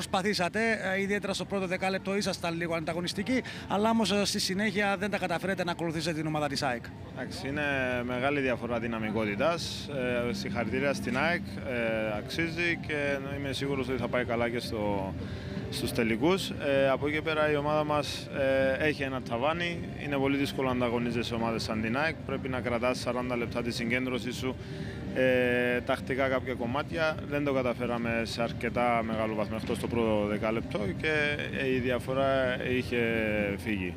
Προσπαθήσατε, ε, ιδιαίτερα στο πρώτο δεκάλεπτο ήσασταν λίγο ανταγωνιστικοί, αλλά όμως στη συνέχεια δεν τα καταφέρετε να ακολουθήσετε την ομάδα της ΑΕΚ. Εντάξει, είναι μεγάλη διαφορά δυναμικότητας. Ε, συγχαρητήρια στην ΑΕΚ. Ε, αξίζει και είμαι σίγουρος ότι θα πάει καλά και στο, στους τελικούς. Ε, από εκεί και πέρα η ομάδα μας ε, έχει ένα ταβάνι. Είναι πολύ δύσκολο να ανταγωνίζεσαι ομάδες σαν την ΑΕΚ. Πρέπει να κρατάς 40 λεπτά τη συγκέντρωση σου ε, τακτικά κάποια κομμάτια. Δεν το καταφέραμε σε αρκετά μεγάλο βαθμό εκτός το πρώτο δεκάλεπτο και η διαφορά είχε φύγει.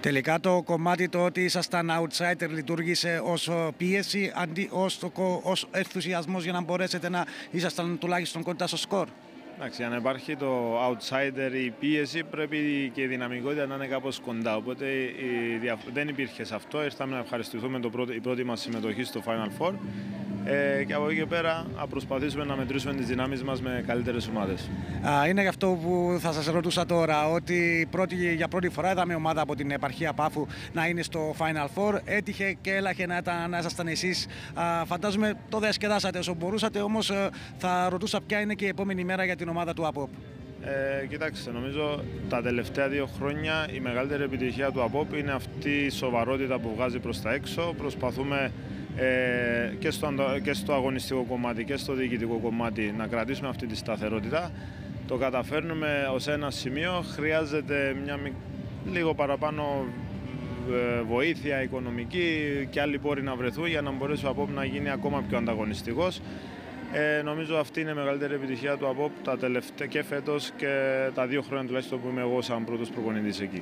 Τελικά το κομμάτι το ότι ήσασταν outsider λειτουργήσε ως πίεση αντί ως, το, ως ενθουσιασμός για να μπορέσετε να ήσασταν τουλάχιστον κοντά στο σκορ. Εντάξει, αν υπάρχει το outsider η πίεση πρέπει και η δυναμικότητα να είναι κάπως κοντά. Οπότε η, δεν υπήρχε σε αυτό. Ήρθαμε να ευχαριστηθούμε το πρώτο, η πρώτη μας συμμετοχή στο Final Four. Ε, και από εκεί και πέρα να προσπαθήσουμε να μετρήσουμε τις δυνάμεις μας με καλύτερες ομάδες. Α, είναι γι' αυτό που θα σας ρωτούσα τώρα, ότι πρώτη, για πρώτη φορά είδαμε ομάδα από την επαρχία Πάφου να είναι στο Final Four. Έτυχε και έλαχε να, να ήσασταν εσείς. Α, φαντάζομαι το διασκεδάσατε όσο μπορούσατε, όμως ε, θα ρωτούσα ποια είναι και η επόμενη μέρα για την ομάδα του ΑΠΟΠ. Ε, κοιτάξτε, νομίζω τα τελευταία δύο χρόνια η μεγαλύτερη επιτυχία του ΑΠΟΠ είναι αυτή η σοβαρότητα που βγάζει προς τα έξω. Προσπαθούμε ε, και, στο, και στο αγωνιστικό κομμάτι και στο διοικητικό κομμάτι να κρατήσουμε αυτή τη σταθερότητα. Το καταφέρνουμε ως ένα σημείο, χρειάζεται μια λίγο παραπάνω ε, βοήθεια οικονομική και άλλοι πόροι να βρεθούν για να μπορέσει ο ΑΠΟΠ να γίνει ακόμα πιο ανταγωνιστικός. Ε, νομίζω αυτή είναι η μεγαλύτερη επιτυχία του ΑΠΟΠ τα τελευταία και φέτος και τα δύο χρόνια τουλάχιστον που είμαι εγώ σαν πρώτος προπονητής εκεί.